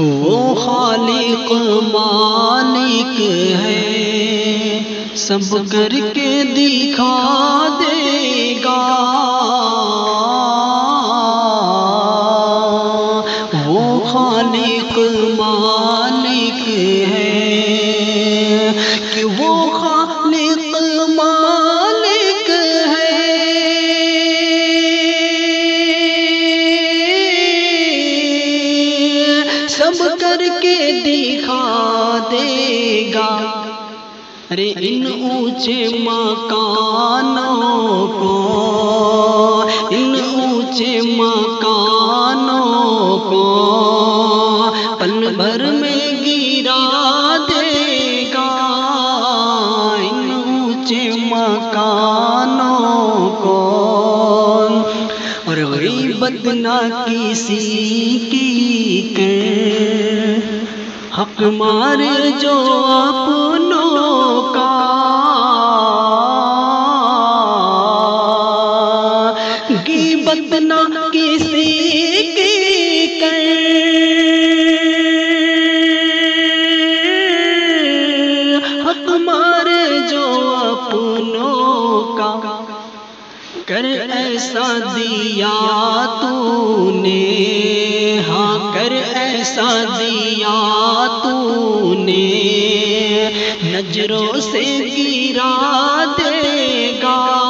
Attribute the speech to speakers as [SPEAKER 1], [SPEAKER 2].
[SPEAKER 1] वो खालिक मालिक है। सब करके दिखा देगा। वो खालिक मालिक है कि वो सब करके दिखा देगा। अरे इन ऊँचे मकानों को, इन ऊँचे मकानों को पल भर में गिरा देगा। इन ऊँचे मकानों को, और गरीबत ना किसी की के हक मारे जो अपनों का। गीबत ना किसी की कर। ऐसा दिया तूने। हाँ कर ऐसा दिया ने नज़रों से गिरा देगा।